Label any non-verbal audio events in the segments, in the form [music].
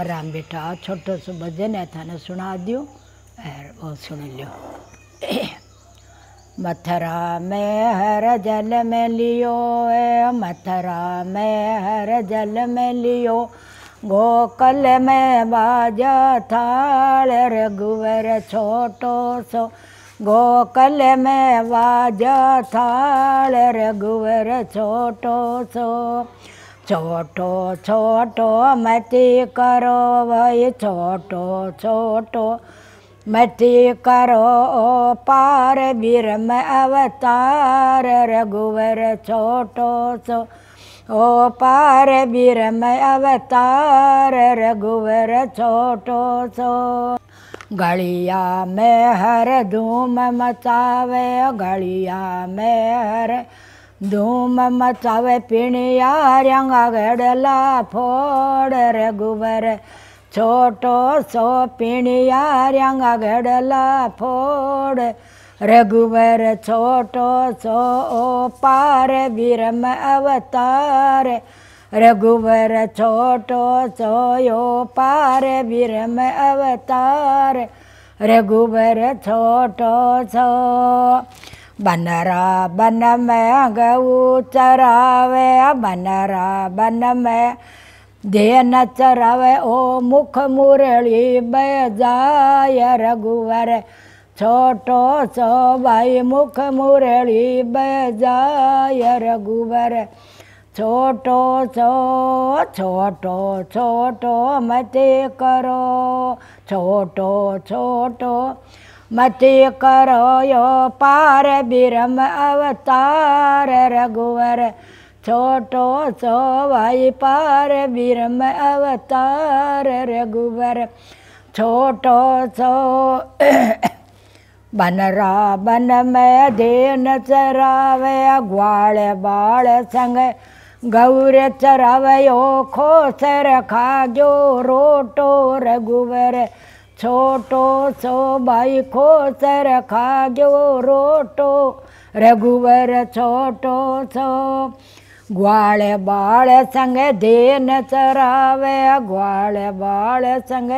बेटा, छोटो सो भजन है, थाने सुना दियो। और वो सुन लियो। [coughs] मथुरा में हर जल में लियो मथुरा में हर जल में लियो। गोकल में बाजा थाल, रघुवर छोटो सो। गोकल में बाजा थाल, रघुवर छोटो सो। छोटो छोटो मती करो भाई, छोटो छोटो मती करो। ओ पार बिरम अवतार, रघुवर छोटो सो ओ पार बिरम अवतार, रघुवर छोटो सो गलिया में हर धूम मचावे, गलिया में हर धूम मचावे पिणिया रंगा गड़ला फोड़ रघुवर छोटो सो पिणिया रंगा गड़ला फोड़ रघुवर छोटो सो ओ पार बिरम अवतार रघुवर छोटो सो यो पार बिरम अवतार रघुवर छोटो सो बनरा बन में गऊ चरावे बनरा बन में देन चरावे। ओ मुख मुरली बजाय रघुवर, छोटो सो भाई मुख मुरली बजाय रघुवर। छोटो सो, छोटो छोटो मते करो, छोटो छोटो मते करो यो पार बिरम अवतार रघुवर। छोटो सो भाई पार बिरम अवतार रघुवर। छोटो सो बनरा [coughs] बन में देन चरावे, ग्वाल बाल संग गौर चरावयो खोसर खाजो रोटो रघुवर। छोटो सो भाई खोसर खाजो रोटो। रघुवर छोटो सो। ग्वाल बाल संग देन चरावे, ग्वाल बाल संग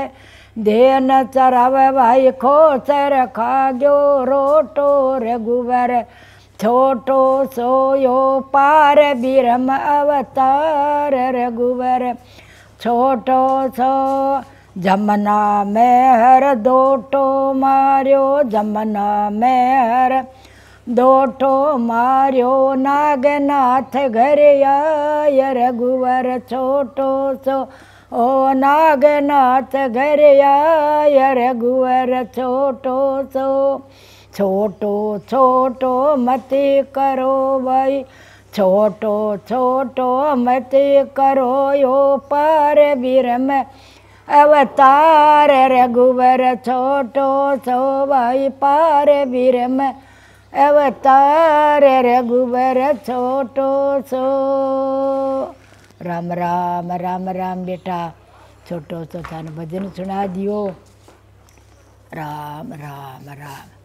देन चरावे भाई खोसर खाजो रोटो। रघुवर छोटो सोयो पार बिरम अवतार, रघुवर छोटो सो। जमना में हर दोटो मारियो, जमना में हर दोटो मारियो, नागनाथ घर आय, रघुवर छोटो सो। ओ नागनाथ घर आय, रघुवर छोटो सो। छोटो छोटो मती करो भाई छोटो छोटो मती करो यो पार बिरम अवतार रघुवर छोटो सो भाई पार बिरम अवतार रघुवर छोटो सो। राम राम राम राम बेटा। छोटो सो थान भजन सुना दियो। राम राम राम।